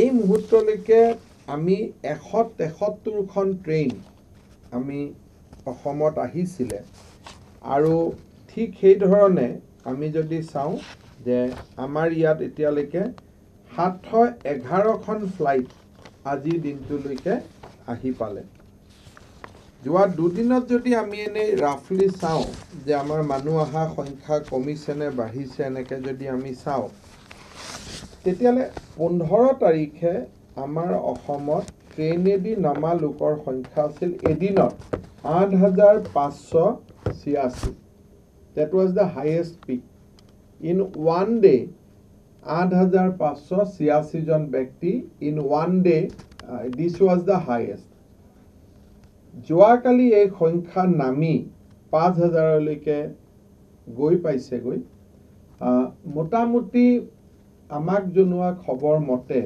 এই মুহূৰ্তলৈকে আমি এশ তেসত্তৰখন ট্ৰেইন আমি অসমত আহিছিলে। আৰু ঠিক সেইধৰণে আমি যদি চাওঁ যে আমাৰ ইয়াত এতিয়ালৈকে সাতশ এঘাৰখন ফ্লাইট আজিৰ দিনটোলৈকে আহি পালে। যোৱা দুদিনত যদি আমি এনেই ৰাফলি চাওঁ যে আমাৰ মানুহ অহা সংখ্যা কমিছে নে বাঢ়িছে এনেকৈ যদি আমি চাওঁ তেতিয়াহ'লে পোন্ধৰ তাৰিখে আমাৰ অসমত ট্ৰেইনেদি নমা লোকৰ সংখ্যা আছিল এদিনত আঠ হাজাৰ পাঁচশ ছিয়াশী। That was the highest peak in one day আঠ হাজাৰ পাঁচশ ছিয়াশীজন ব্যক্তি in one day this was the highest যোৱাকালি এই সংখ্যা নামি পাঁচ হাজাৰলৈকে গৈ পাইছেগৈ। মোটামুটি আমাক জনোৱা খবৰ মতে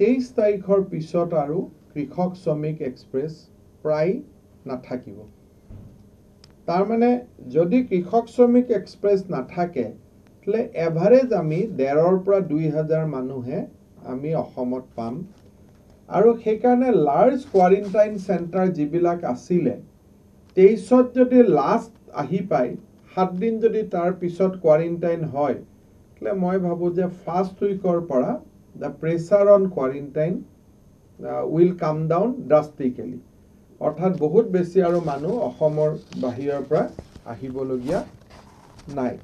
তেইছ তাৰিখৰ পিছত আৰু কৃষক শ্ৰমিক এক্সপ্ৰেছ প্ৰায় নাথাকিব। তাৰমানে যদি কৃষক শ্ৰমিক এক্সপ্ৰেছ নাথাকে তেতিয়াহ'লে এভাৰেজ আমি ডেৰৰ পৰা দুই হাজাৰ মানুহে আমি অসমত পাম। আৰু সেইকাৰণে লাৰ্জ কোৱাৰেণ্টাইন চেণ্টাৰ যিবিলাক আছিলে তেইছত যদি লাষ্ট আহি পায় সাতদিন যদি তাৰ পিছত কোৱাৰেণ্টাইন হয় তেতিয়াহ'লে মই ভাবোঁ যে ফাৰ্ষ্ট উইকৰ পৰা the pressure on quarantine will come down drastically অৰ্থাৎ বহুত বেছি আৰু মানুহ অসমৰ বাহিৰৰ পৰা আহিবলগীয়া নাই।